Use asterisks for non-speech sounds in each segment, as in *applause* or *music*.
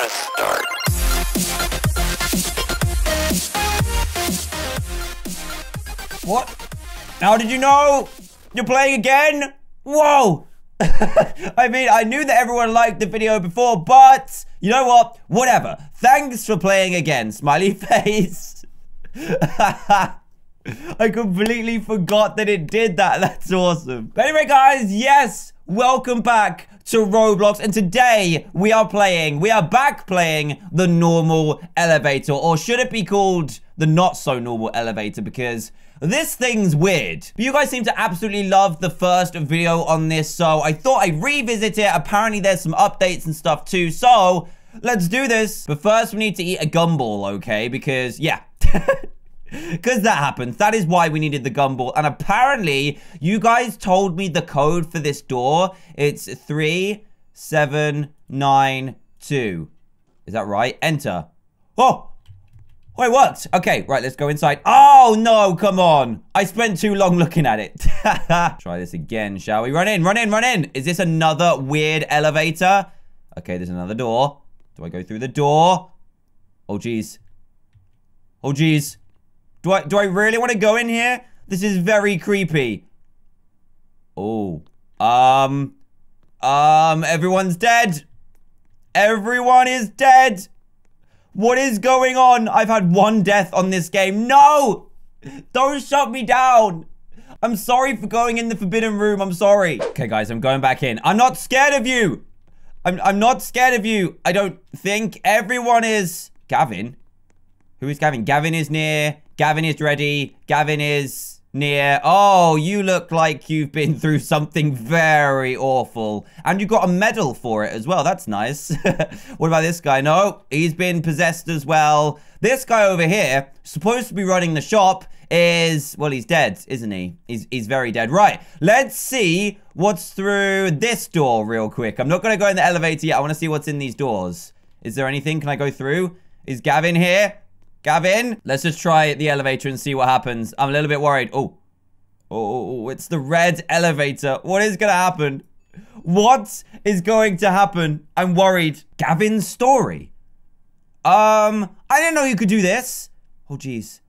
press start. What? How did you know? You're playing again? Whoa! *laughs* I mean, I knew that everyone liked the video before, but you know what? Whatever. Thanks for playing again, smiley *laughs* face. *laughs* I completely forgot that it did that. That's awesome. But anyway, guys, yes, welcome back to Roblox. And today we are playing, we are back playing the normal elevator. Or should it be called the not so normal elevator? Because this thing's weird. But you guys seem to absolutely love the first video on this, so I thought I'd revisit it. Apparently there's some updates and stuff too, so let's do this. But first we need to eat a gumball, okay? Because, yeah. *laughs* *laughs* Because that happens. That is why we needed the gumball. And apparently, you guys told me the code for this door. It's 3792. Is that right? Enter. Oh! Oh, it worked. Okay, right, let's go inside. Oh, no, come on. I spent too long looking at it. *laughs* Try this again, shall we? Run in, run in, run in. Is this another weird elevator? Okay, there's another door. Do I go through the door? Oh, jeez. Oh, jeez. Do I, do I really want to go in here? This is very creepy. Oh. Um. Um, everyone's dead. Everyone is dead. What is going on? I've had one death on this game. No! Don't shut me down. I'm sorry for going in the forbidden room. I'm sorry. Okay, guys, I'm going back in. I'm not scared of you. I'm, I'm not scared of you. I don't think everyone is... Gavin? Who is Gavin? Gavin is near. Gavin is ready. Gavin is near. Oh, you look like you've been through something very awful. And you got a medal for it as well. That's nice. *laughs* what about this guy? No, he's been possessed as well. This guy over here, supposed to be running the shop, is, well, he's dead, isn't he? He's, he's very dead. Right, let's see what's through this door real quick. I'm not going to go in the elevator yet. I want to see what's in these doors. Is there anything? Can I go through? Is Gavin here? Gavin, let's just try the elevator and see what happens. I'm a little bit worried. Oh, oh, it's the red elevator. What is going to happen? What is going to happen? I'm worried. Gavin's story. Um, I didn't know you could do this. Oh, jeez.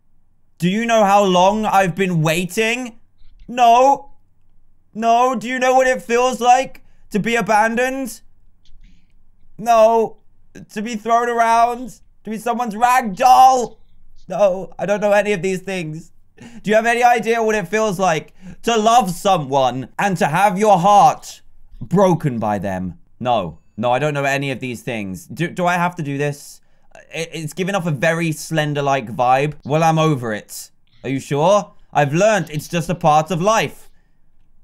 Do you know how long I've been waiting? No. No. Do you know what it feels like to be abandoned? No. To be thrown around? To be someone's rag doll? No, I don't know any of these things. Do you have any idea what it feels like to love someone and to have your heart broken by them? No. No, I don't know any of these things. Do, do I have to do this? It, it's giving off a very Slender-like vibe. Well, I'm over it. Are you sure? I've learned it's just a part of life.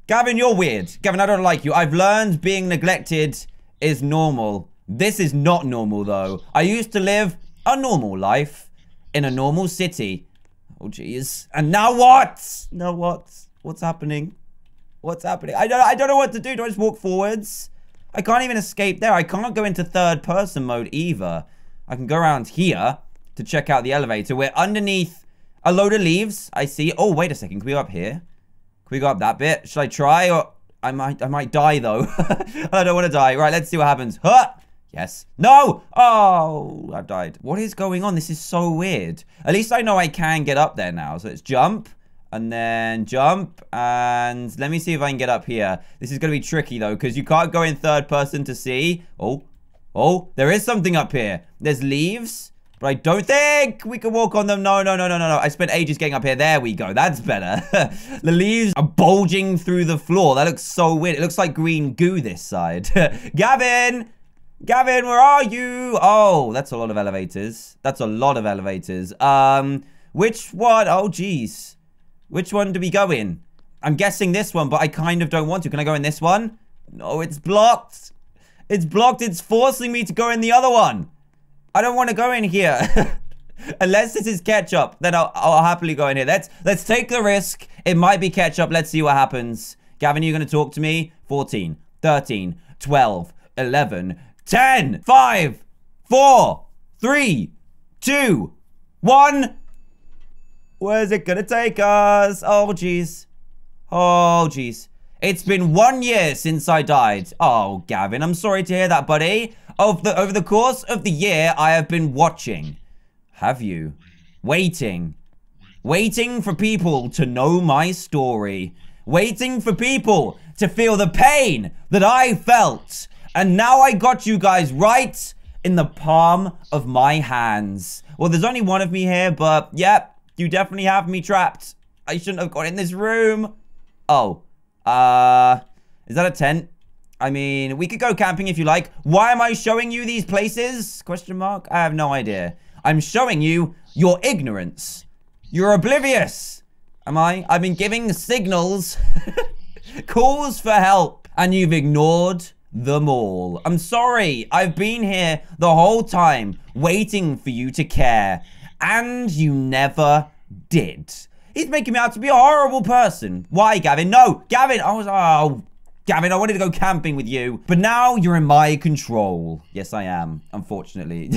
Gavin, you're weird. Gavin, I don't like you. I've learned being neglected is normal. This is not normal, though. I used to live a normal life in a normal city. Oh, jeez. And now what? Now what? What's happening? What's happening? I don't, I don't know what to do. Do I just walk forwards? I can't even escape there. I can't go into third person mode either. I can go around here to check out the elevator. We're underneath a load of leaves. I see. Oh, wait a second. Can we go up here? Can we go up that bit? Should I try or... I might, I might die though. *laughs* I don't want to die. Right, let's see what happens. Huh! Yes. No! Oh, I've died. What is going on? This is so weird. At least I know I can get up there now. So let's jump. And then jump. And let me see if I can get up here. This is going to be tricky, though, because you can't go in third person to see. Oh. Oh, there is something up here. There's leaves. But I don't think we can walk on them. No, no, no, no, no, no. I spent ages getting up here. There we go. That's better. *laughs* the leaves are bulging through the floor. That looks so weird. It looks like green goo this side. *laughs* Gavin! Gavin, where are you? Oh, that's a lot of elevators. That's a lot of elevators. Um, which one? Oh, geez. Which one do we go in? I'm guessing this one, but I kind of don't want to. Can I go in this one? No, it's blocked. It's blocked. It's forcing me to go in the other one. I don't want to go in here. *laughs* Unless this is ketchup, then I'll, I'll, happily go in here. Let's let's take the risk. It might be ketchup. Let's see what happens. Gavin, you going to talk to me? 14, 13, 12, 11, 10, 5, 4, 3, 2, 1. Where's it gonna take us? Oh, jeez. Oh, jeez. It's been one year since I died. Oh, Gavin, I'm sorry to hear that, buddy. Of the, over the course of the year, I have been watching. Have you? Waiting. Waiting for people to know my story. Waiting for people to feel the pain that I felt. And now I got you guys right in the palm of my hands. Well, there's only one of me here, but yep, you definitely have me trapped. I shouldn't have got in this room. Oh, uh, is that a tent? I mean, we could go camping if you like. Why am I showing you these places? Question mark. I have no idea. I'm showing you your ignorance. You're oblivious. Am I? I've been giving signals, *laughs* calls for help, and you've ignored them all. I'm sorry. I've been here the whole time waiting for you to care, and you never did. He's making me out to be a horrible person. Why, Gavin? No, Gavin. I was, oh, Gavin, I wanted to go camping with you, but now you're in my control. Yes, I am, unfortunately.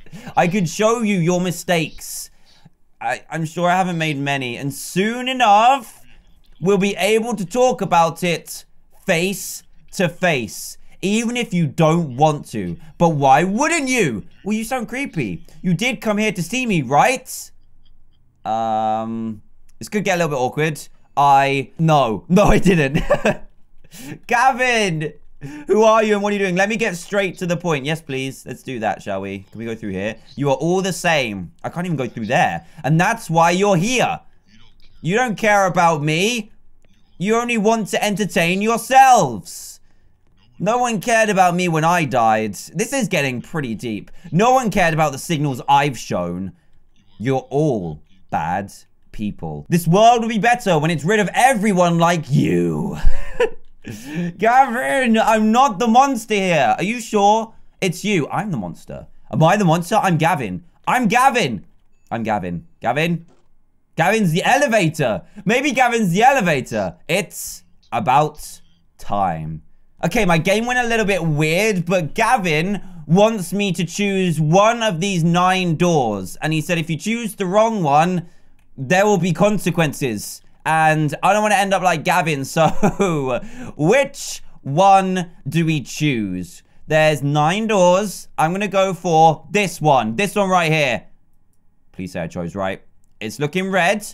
*laughs* I could show you your mistakes. I, I'm sure I haven't made many, and soon enough, we'll be able to talk about it face to face even if you don't want to. But why wouldn't you? Well, you sound creepy. You did come here to see me, right? Um, this could get a little bit awkward. I, no, *laughs* no, I didn't. *laughs* Gavin, who are you and what are you doing? Let me get straight to the point. Yes, please. Let's do that, shall we? Can we go through here? You are all the same. I can't even go through there. And that's why you're here. You don't care about me. You only want to entertain yourselves. No one cared about me when I died. This is getting pretty deep. No one cared about the signals I've shown. You're all bad people. This world will be better when it's rid of everyone like you. *laughs* Gavin, I'm not the monster here. Are you sure? It's you. I'm the monster. Am I the monster? I'm Gavin. I'm Gavin. I'm Gavin. Gavin? Gavin's the elevator. Maybe Gavin's the elevator. It's about time. Okay, my game went a little bit weird, but Gavin wants me to choose one of these nine doors. And he said if you choose the wrong one, there will be consequences. And I don't want to end up like Gavin, *laughs* so which one do we choose? There's nine doors. I'm going to go for this one. This one right here. Please say I chose right. It's looking red.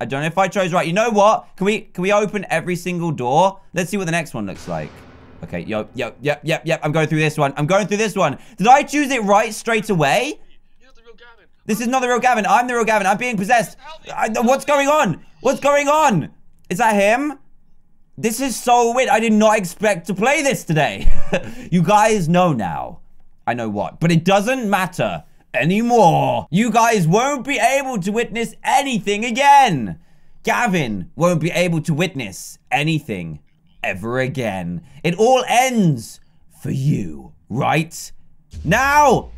I don't know if I chose right. You know what? Can we can we open every single door? Let's see what the next one looks like. Okay, yo, yo, yep, yep, yep. I'm going through this one. I'm going through this one. Did I choose it right straight away? This is not the real Gavin. I'm the real Gavin. I'm being possessed. I, what's going on? What's going on? Is that him? This is so weird. I did not expect to play this today. *laughs* you guys know now. I know what. But it doesn't matter anymore. You guys won't be able to witness anything again. Gavin won't be able to witness anything ever again. It all ends for you, right? Now!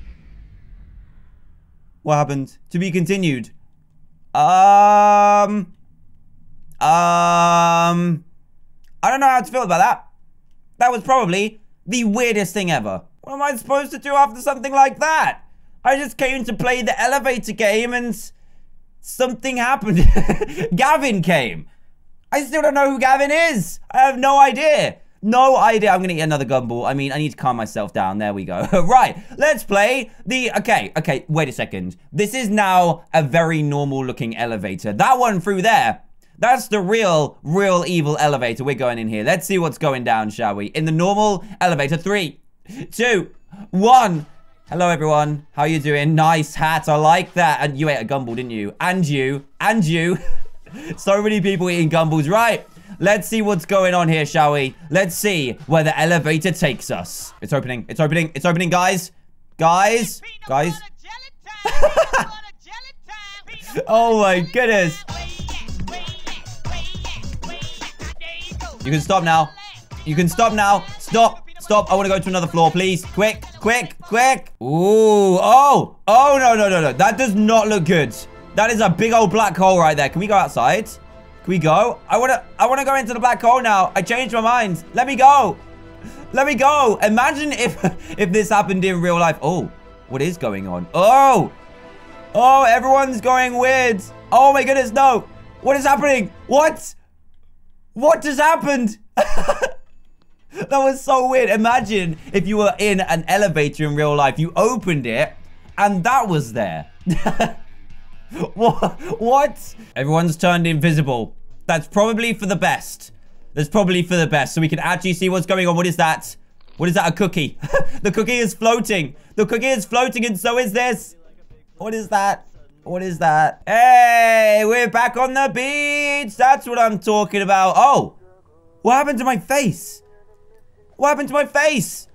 What happened? To be continued. Um... Um... I don't know how to feel about that. That was probably the weirdest thing ever. What am I supposed to do after something like that? I just came to play the elevator game and something happened. *laughs* Gavin came. I still don't know who Gavin is. I have no idea. No idea. I'm going to get another gumball. I mean, I need to calm myself down. There we go. *laughs* right. Let's play the... Okay. Okay. Wait a second. This is now a very normal looking elevator. That one through there. That's the real, real evil elevator. We're going in here. Let's see what's going down, shall we? In the normal elevator. Three, two, one. Hello, everyone. How are you doing? Nice hat. I like that. And you ate a gumball, didn't you? And you. And you. *laughs* *laughs* so many people eating gumballs. Right. Let's see what's going on here, shall we? Let's see where the elevator takes us. It's opening. It's opening. It's opening, guys. Guys. Guys. *laughs* oh, my goodness. You can stop now. You can stop now. Stop. Stop. I want to go to another floor, please. Quick. Quick. Quick. Ooh. Oh. Oh, no, no, no, no. That does not look good. That is a big old black hole right there. Can we go outside? Can we go? I want to I want to go into the black hole now. I changed my mind. Let me go. Let me go. Imagine if *laughs* if this happened in real life. Oh, what is going on? Oh. Oh, everyone's going weird. Oh my goodness, no. What is happening? What? What has happened? *laughs* That was so weird. Imagine if you were in an elevator in real life. You opened it, and that was there. *laughs* *laughs* what? Everyone's turned invisible. That's probably for the best. That's probably for the best. So we can actually see what's going on. What is that? What is that? A cookie. *laughs* the cookie is floating. The cookie is floating and so is this. What is that? What is that? Hey, we're back on the beach. That's what I'm talking about. Oh, what happened to my face? What happened to my face?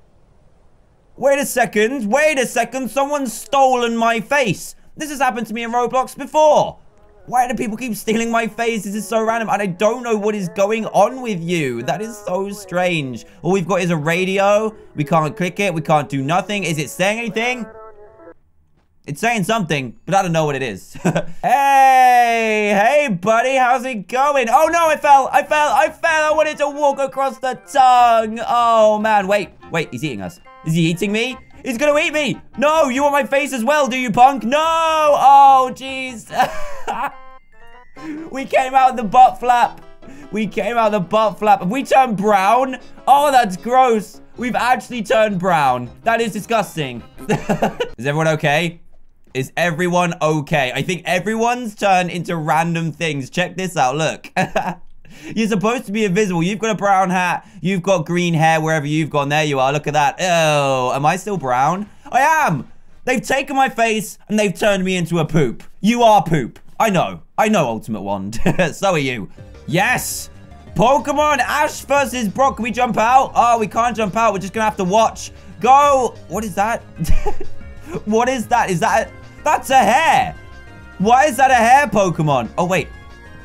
Wait a second. Wait a second. Someone's stolen my face. This has happened to me in Roblox before. Why do people keep stealing my face? This is so random. And I don't know what is going on with you. That is so strange. All we've got is a radio. We can't click it. We can't do nothing. Is it saying anything? It's saying something, but I don't know what it is. *laughs* hey, hey, buddy, how's it going? Oh, no, I fell, I fell, I fell. I wanted to walk across the tongue. Oh, man, wait, wait, he's eating us. Is he eating me? He's gonna eat me. No, you want my face as well, do you, punk? No. Oh, jeez. *laughs* we came out the butt flap. We came out the butt flap. Have we turned brown? Oh, that's gross. We've actually turned brown. That is disgusting. *laughs* is everyone okay? Is everyone okay? I think everyone's turned into random things. Check this out. Look. *laughs* You're supposed to be invisible. You've got a brown hat. You've got green hair wherever you've gone. There you are. Look at that. Oh, am I still brown? I am. They've taken my face and they've turned me into a poop. You are poop. I know. I know, Ultimate Wand. *laughs* so are you. Yes. Pokemon Ash versus Brock. Can we jump out? Oh, we can't jump out. We're just going to have to watch. Go. What is that? *laughs* what is that? Is that... That's a hair. Why is that a hair Pokemon? Oh, wait.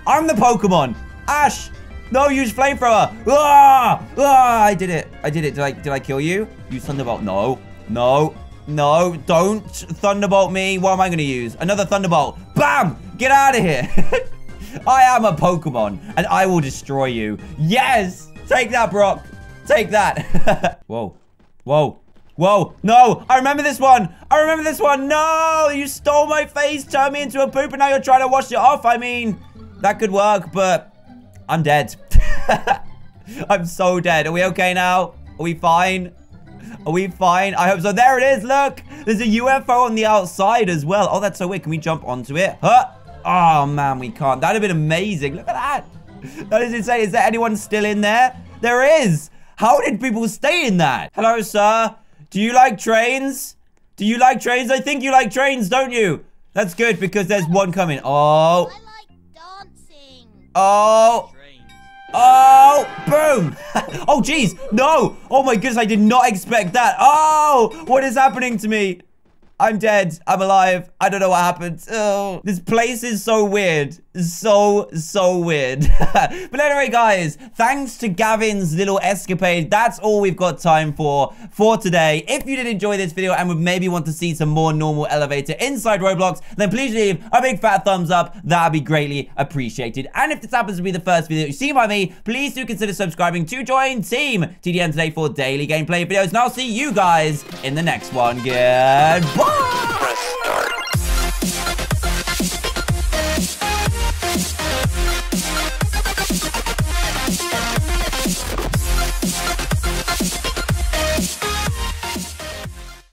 I'm the Pokemon. Ash. No, use flamethrower. Ah! Ah! I did it. I did it. Did I, did I kill you? Use Thunderbolt. No. No. No. Don't Thunderbolt me. What am I going to use? Another Thunderbolt. Bam! Get out of here. *laughs* I am a Pokemon, and I will destroy you. Yes! Take that, Brock. Take that. *laughs* Whoa. Whoa. Whoa, no, I remember this one. I remember this one. No, you stole my face, turned me into a poop, and now you're trying to wash it off. I mean, that could work, but I'm dead. *laughs* I'm so dead. Are we okay now? Are we fine? Are we fine? I hope so. There it is. Look, there's a UFO on the outside as well. Oh, that's so weird. Can we jump onto it? Huh? Oh, man, we can't. That'd have been amazing. Look at that. That is insane. Is there anyone still in there? There is. How did people stay in that? Hello, sir. Do you like trains? Do you like trains? I think you like trains, don't you? That's good because there's one coming. Oh. I like dancing. Oh. Oh, boom. *laughs* oh, jeez. No. Oh, my goodness. I did not expect that. Oh, what is happening to me? I'm dead. I'm alive. I don't know what happened. Oh, this place is so weird. So, so weird. *laughs* but anyway, guys, thanks to Gavin's little escapade, that's all we've got time for for today. If you did enjoy this video and would maybe want to see some more normal elevator inside Roblox, then please leave a big fat thumbs up. That'd be greatly appreciated. And if this happens to be the first video you see by me, please do consider subscribing to join Team TDM today for daily gameplay videos. And I'll see you guys in the next one. Goodbye! Press start.